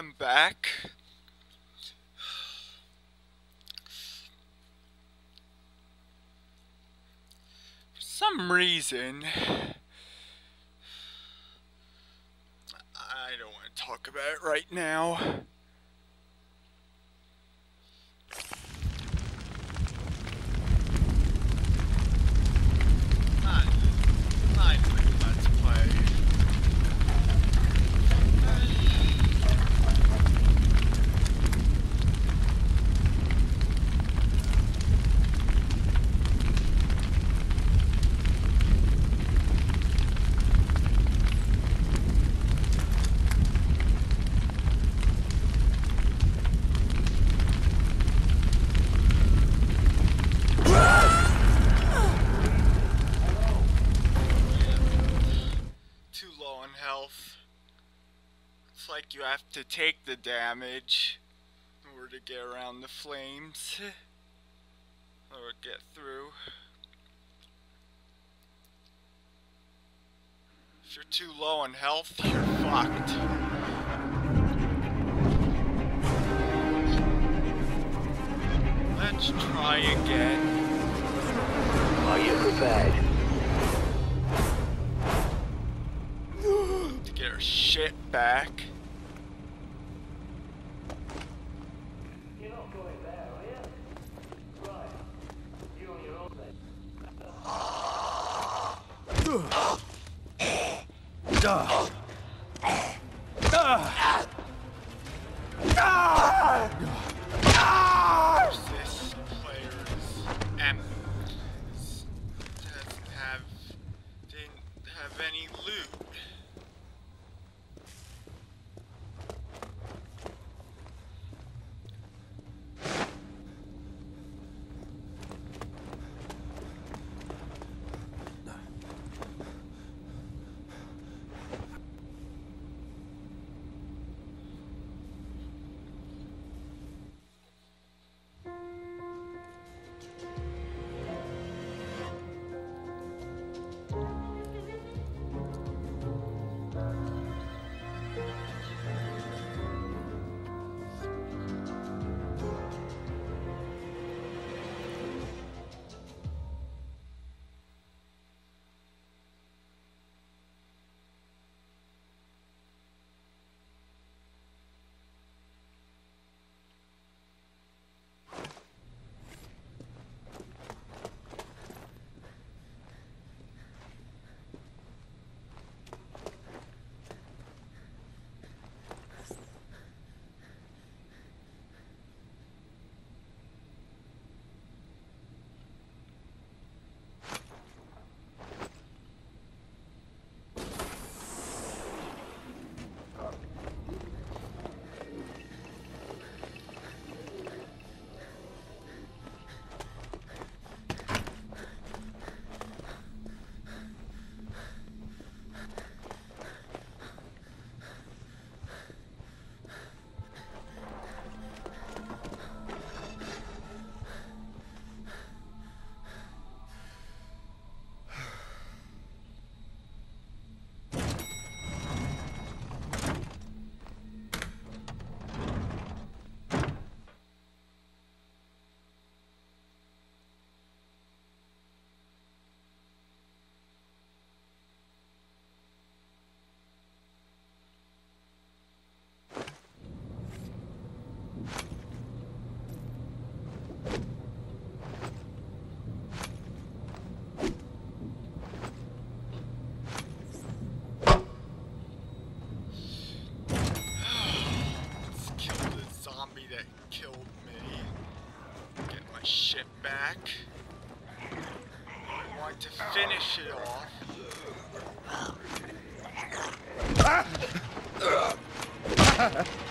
am back. For some reason, I don't want to talk about it right now. Not, not even let's play. too low on health. It's like you have to take the damage in order to get around the flames. Or get through. If you're too low on health, you're fucked. Let's try again. Are you prepared? to get our shit back. You're not going there, are you? Right. You on your own then. This back. I want to finish it off. Ah!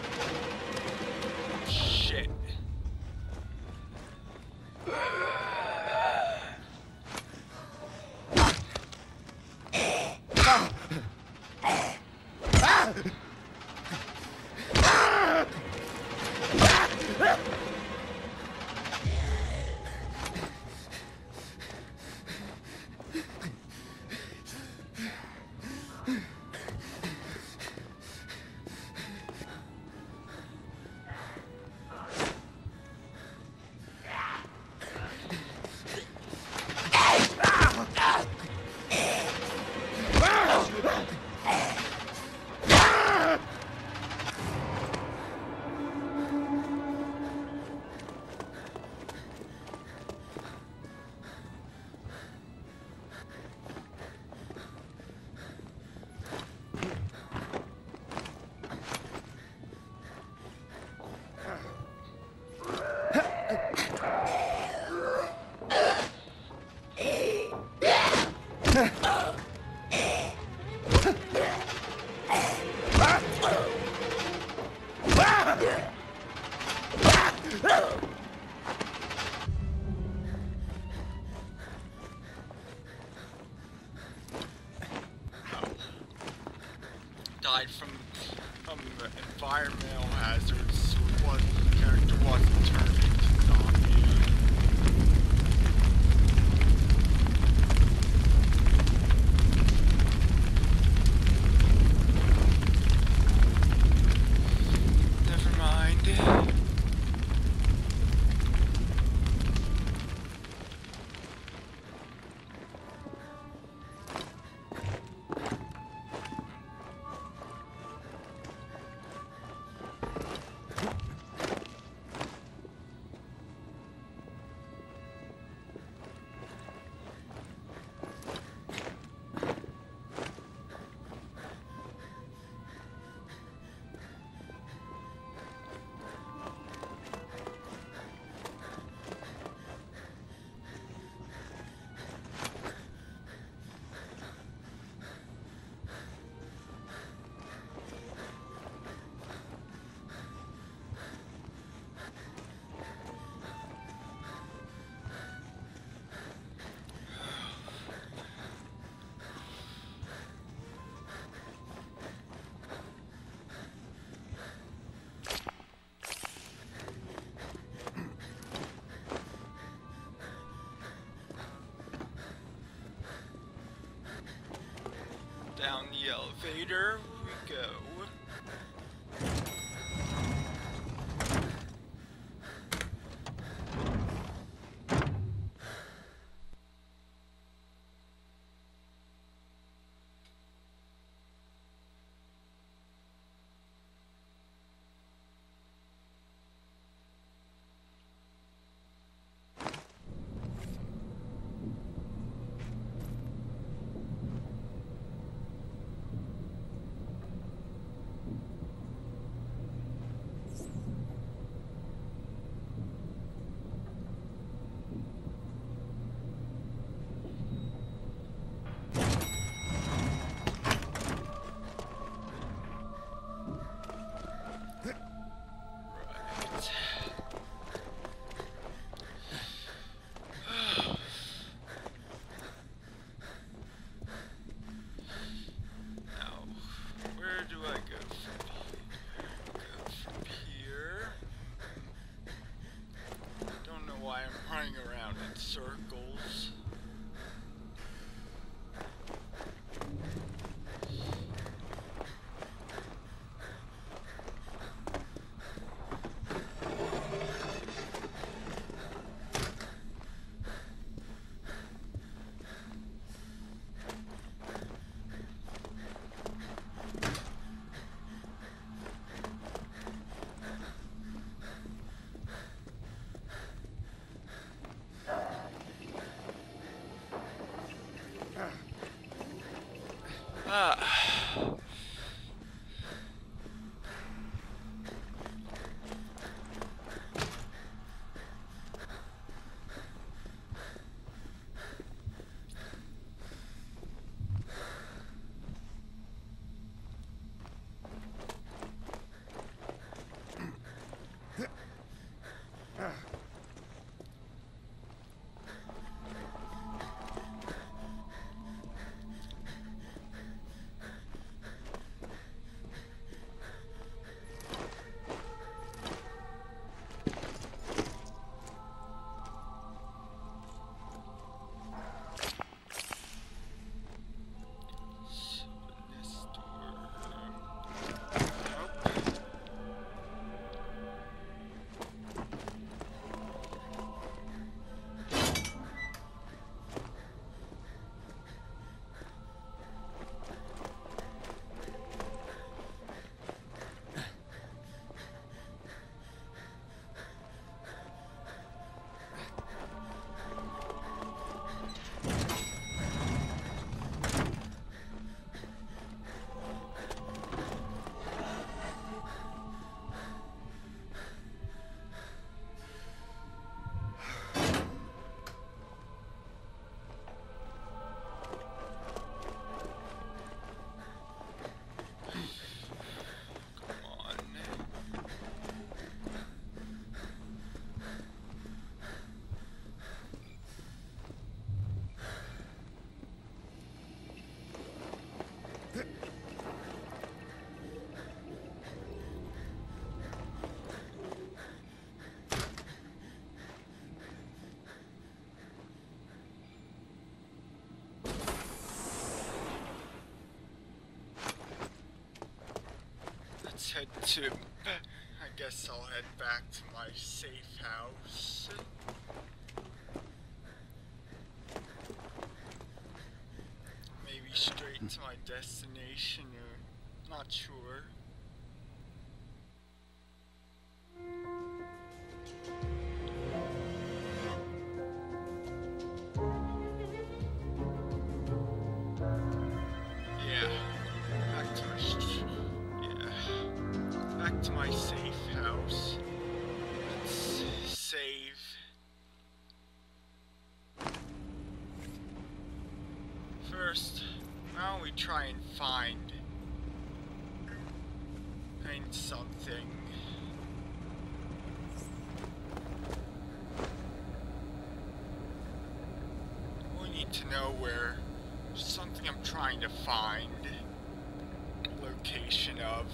Down the elevator we go. Right. Now, where do I go from here? Go from here. Don't know why I'm running head to. I guess I'll head back to my safe house. Maybe straight to my destination, or not sure. To my safe house. Let's save. First, why don't we try and find find something. We need to know where something I'm trying to find location of.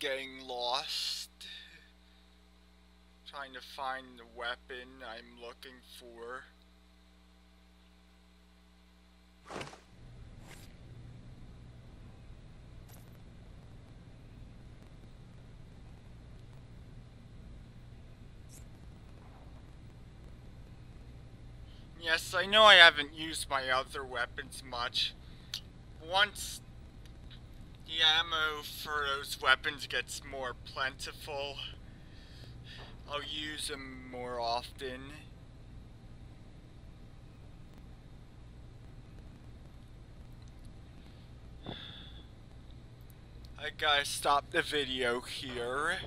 Getting lost. Trying to find the weapon I'm looking for. Yes, I know I haven't used my other weapons much. Once the ammo for those weapons gets more plentiful, I'll use them more often. I gotta stop the video here.